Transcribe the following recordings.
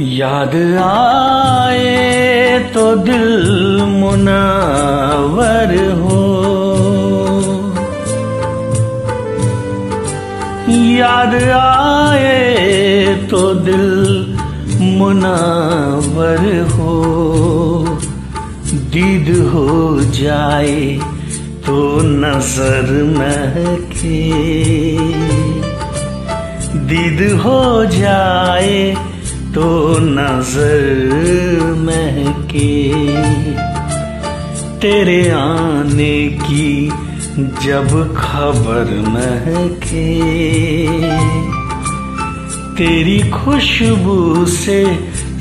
याद आए तो दिल मुनावर हो। याद आए तो दिल मुनावर हो। दीद हो जाए तो नज़र महके। दीद हो जाए तो नज़र महके, तेरे आने की जब खबर महके। तेरी खुशबू से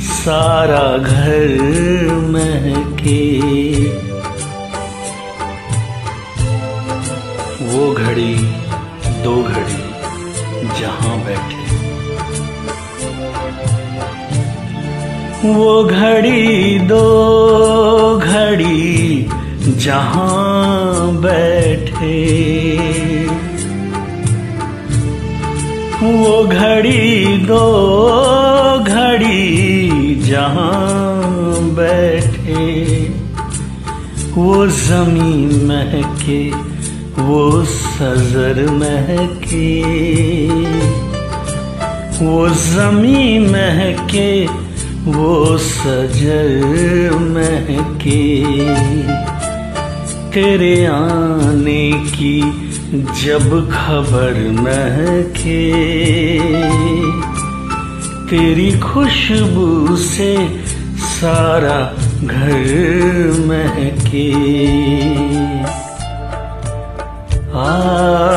सारा घर महके। वो घड़ी, दो घड़ी जहाँ बैठे वो घड़ी दो घड़ी जहाँ बैठे। वो घड़ी दो घड़ी जहाँ बैठे। वो ज़मीन महके, वो सजर महके। वो ज़मीन महके वो सजर महके तेरे आने की जब खबर महके तेरी खुशबू से सारा घर महके आ